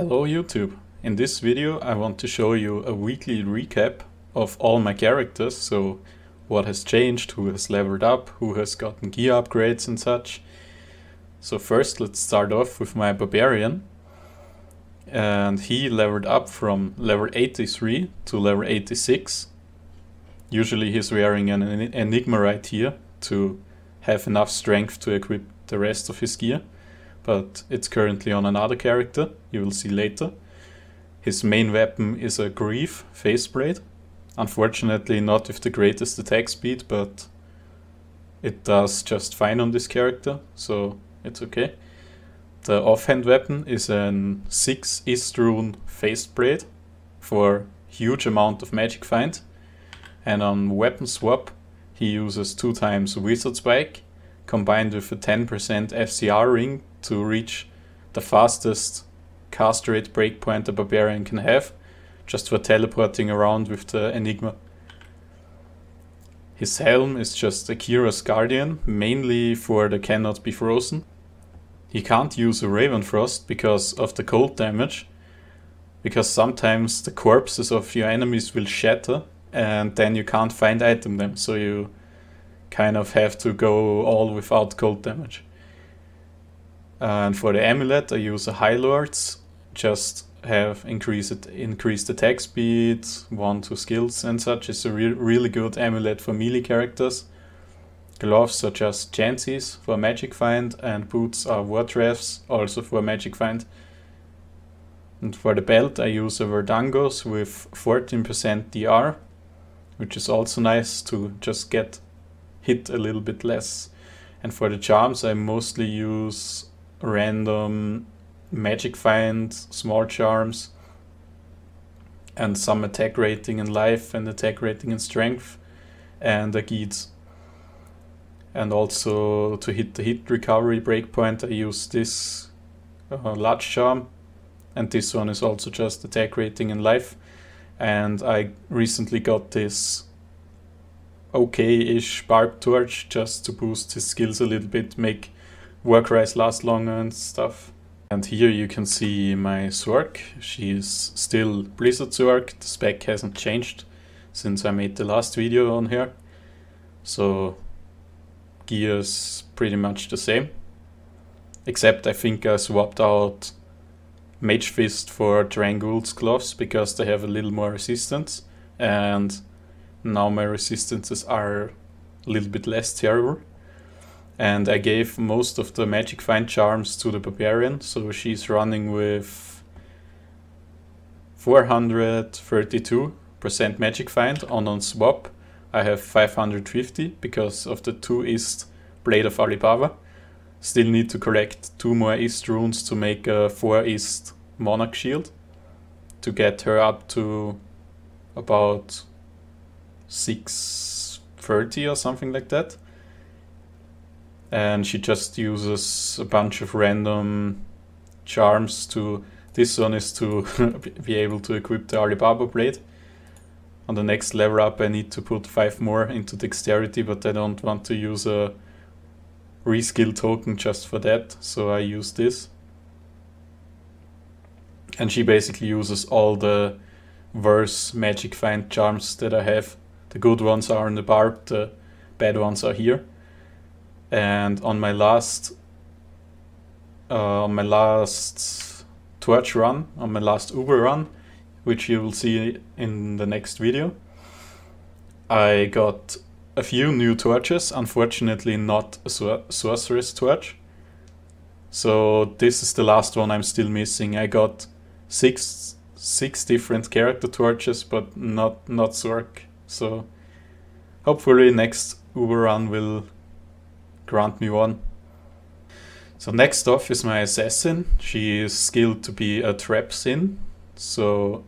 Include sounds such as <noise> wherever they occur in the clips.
Hello YouTube! In this video I want to show you a weekly recap of all my characters, so what has changed, who has leveled up, who has gotten gear upgrades and such. So first let's start off with my Barbarian. And he leveled up from level 83 to level 86. Usually he's wearing an Enigma right here to have enough strength to equip the rest of his gear but it's currently on another character, you will see later. His main weapon is a Grief Phase Blade. Unfortunately not with the greatest attack speed, but it does just fine on this character, so it's okay. The offhand weapon is an 6 Istrun faceplate for huge amount of magic find. And on weapon swap he uses 2 times Wizard Spike combined with a 10% FCR ring to reach the fastest cast rate breakpoint a barbarian can have, just for teleporting around with the Enigma. His helm is just a Kira's Guardian, mainly for the cannot be frozen. He can't use a Raven Frost because of the cold damage, because sometimes the corpses of your enemies will shatter and then you can't find item them, so you kind of have to go all without cold damage. And for the amulet I use a Highlord's, just have increased increased attack speed, one two skills and such. It's a re really good amulet for melee characters. Gloves are just chances for magic find and boots are Wardraths also for magic find. And for the belt I use a Verdungo's with 14% DR, which is also nice to just get hit a little bit less. And for the charms, I mostly use random magic find, small charms, and some attack rating in life and attack rating in strength, and a Gheed's. And also to hit the hit recovery breakpoint, I use this uh, large charm, and this one is also just attack rating in life. And I recently got this okay-ish Barb Torch just to boost his skills a little bit, make Warcries last longer and stuff. And here you can see my Sorc. She is still Blizzard Sorc. The spec hasn't changed since I made the last video on her. So gear is pretty much the same. Except I think I swapped out Magefist for Trang-Oul's gloves because they have a little more resistance. And now my resistances are a little bit less terrible. And I gave most of the magic find charms to the barbarian, so she's running with 432% magic find on on swap. I have 550 because of the 2 Ist Blade of Ali Baba. Still need to collect 2 more Ist runes to make a 4 Ist Monarch shield to get her up to about 630 or something like that. And she just uses a bunch of random charms to... This one is to <laughs> be able to equip the Ali Baba blade. On the next level up I need to put 5 more into dexterity, but I don't want to use a reskill token just for that, so I use this. And she basically uses all the verse magic find charms that I have the good ones are in the barb, the bad ones are here. And on my last uh, on my last torch run, on my last Uber run, which you will see in the next video, I got a few new torches, unfortunately not a sor sorceress torch. So this is the last one I'm still missing. I got six six different character torches, but not not Sorc. So hopefully next Uber run will grant me one. So next off is my assassin. She is skilled to be a trap sin. So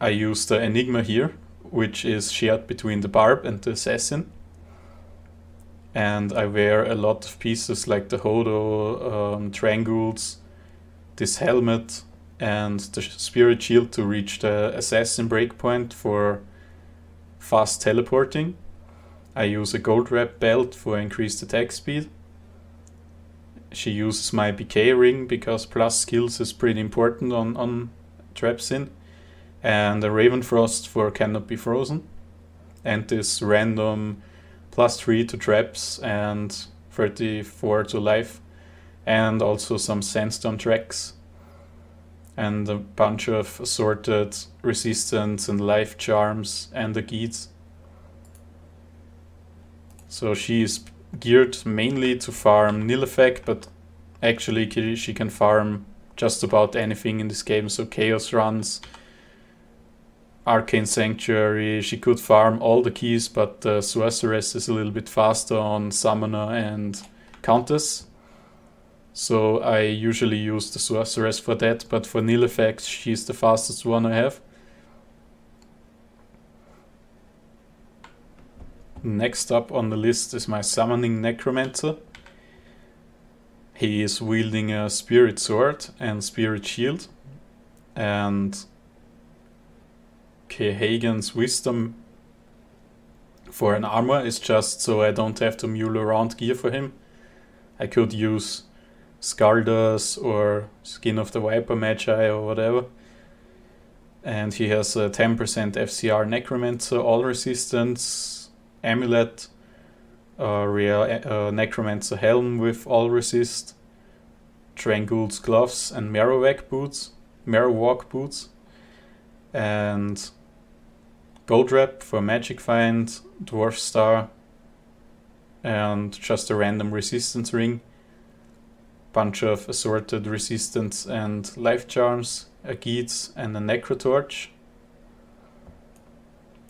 I use the Enigma here, which is shared between the barb and the assassin. And I wear a lot of pieces like the HOTO, um, Trang-Ouls, this helmet, and the spirit shield to reach the assassin breakpoint for fast teleporting. I use a Goldwrap belt for increased attack speed. she uses my BK ring because plus skills is pretty important on, on Trapzin. And a Raven Frost for cannot be frozen. And this random plus 3 to traps and 34 to life. And also some Sandstorm Treks. And a bunch of assorted resistance and life charms and the Gheed's. So she is geared mainly to farm Nihlathak, but actually she can farm just about anything in this game. So Chaos runs, Arcane Sanctuary, she could farm all the keys, but uh, the Sorceress is a little bit faster on Summoner and Countess. So I usually use the Sorceress for that, but for Nihlathaks she's the fastest one I have. Next up on the list is my Summoning Necromancer. He is wielding a Spirit Sword and Spirit Shield. And Hagen's Wisdom for an armor is just so I don't have to mule around gear for him. I could use Skullder's or Skin of the Vipermagi or whatever. And he has a 10% FCR Necromancer, all resistance, amulet, uh, uh, necromancer helm with all resist, Trang-Oul's gloves and Marrowwalk boots, Marrowwalk boots, and Goldwrap for magic find, dwarf star, and just a random resistance ring, bunch of assorted resistance and life charms, a Gheed's and a necrotorch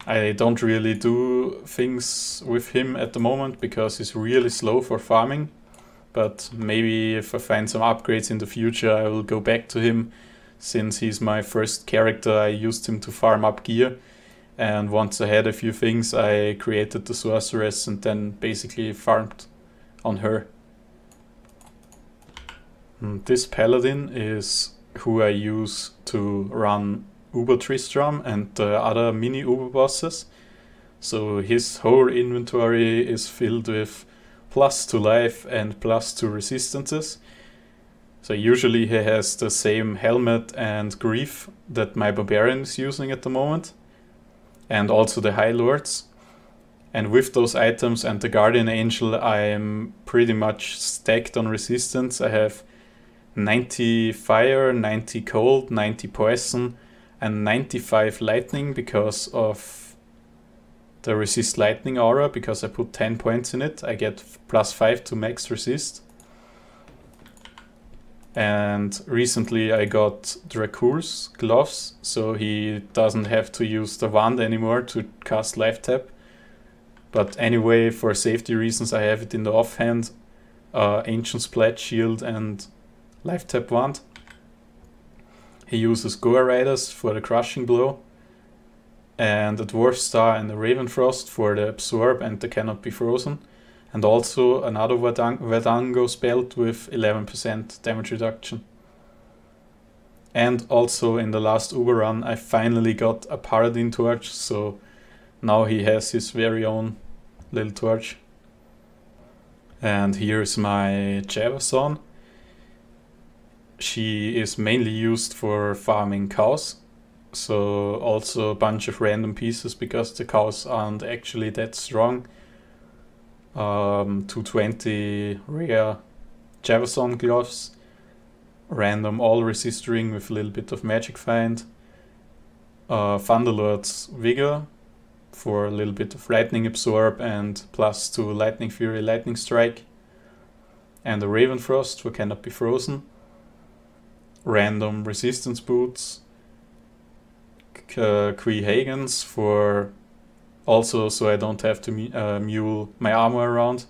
I don't really do things with him at the moment because he's really slow for farming. But maybe if I find some upgrades in the future, I will go back to him since he's my first character. I used him to farm up gear. And once I had a few things, I created the sorceress and then basically farmed on her. Hmm, this paladin is who I use to run Uber Tristram and the other mini Uber bosses. So his whole inventory is filled with plus to life and plus to resistances. So usually he has the same helmet and grief that my barbarian is using at the moment. And also the Highlord's. And with those items and the Guardian Angel, I am pretty much stacked on resistance. I have 90 fire, 90 cold, 90 poison, and 95 lightning because of the resist lightning aura because I put 10 points in it. I get plus 5 to max resist. And recently I got Dracul's gloves, so he doesn't have to use the wand anymore to cast life tap. But anyway, for safety reasons, I have it in the offhand. Uh, Ancient Splat Shield and life tap wand. He uses Gore Riders for the crushing blow, and the Dwarf Star and the Ravenfrost for the absorb and the cannot be frozen, and also another Verdango spell with 11% damage reduction. And also in the last Uber run, I finally got a Paladin torch, so now he has his very own little torch. And here's my Javazon she is mainly used for farming cows. So also a bunch of random pieces because the cows aren't actually that strong. Um, 220 rare Javazon gloves, random all resist ring with a little bit of magic find, uh, Thundergod's Vigor for a little bit of lightning absorb and plus two lightning fury lightning strike, and a Ravenfrost for cannot be frozen random resistance boots, uh, Hagens for also so I don't have to uh, mule my armor around,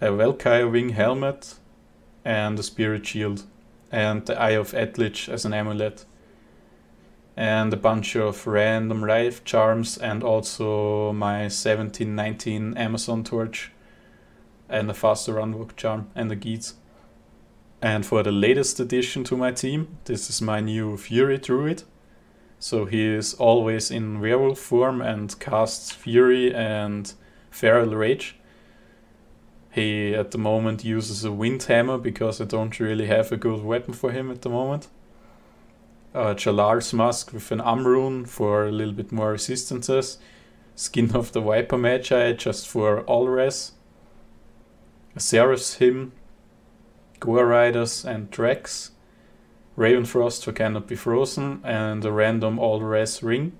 a Valkyrie wing helmet, and a spirit shield, and the Eye of Etlich as an amulet, and a bunch of random life charms, and also my 1719 Amazon torch, and a faster runbook charm, and the Gheed's. And for the latest addition to my team, this is my new Fury Druid. So he is always in werewolf form and casts Fury and Feral Rage. He at the moment uses a wind hammer because I don't really have a good weapon for him at the moment. Uh, Jalal's Mask with an Amrune for a little bit more resistances. Skin of the Vipermagi just for all res. Seraph's Hymn, Gore Riders and Drex. Ravenfrost who Cannot Be Frozen and a random all res ring.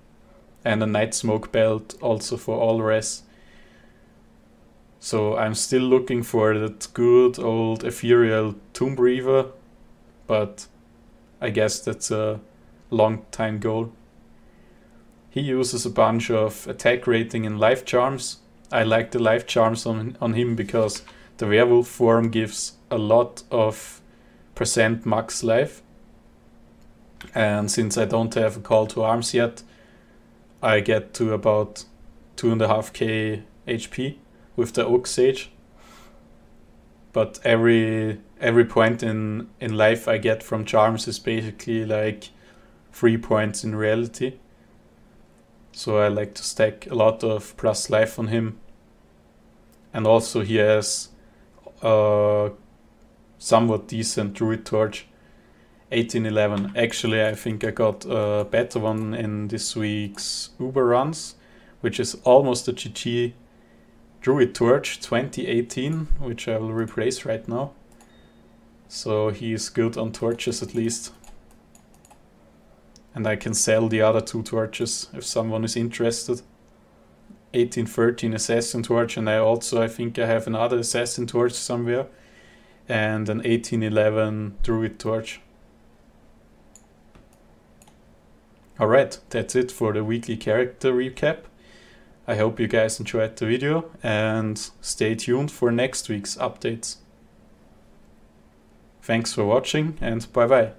And a Nightsmoke belt also for all res so I'm still looking for that good old ethereal Tomb Reaver, but I guess that's a long time goal. He uses a bunch of attack rating and life charms. I like the life charms on, on him because the werewolf form gives a lot of percent max life. And since I don't have a call to arms yet, I get to about 2.5k HP with the oak sage. But every every point in in life I get from charms is basically like three points in reality. So I like to stack a lot of plus life on him. And also he has a somewhat decent druid torch. 1811. Actually, I think I got a better one in this week's Uber runs, which is almost a GG Druid Torch 2018, which I will replace right now. So he is good on torches at least. And I can sell the other two torches if someone is interested. 1813 Assassin Torch and I also I think I have another Assassin Torch somewhere. And an 1811 Druid Torch. Alright, that's it for the weekly character recap. I hope you guys enjoyed the video and stay tuned for next week's updates. Thanks for watching and bye bye.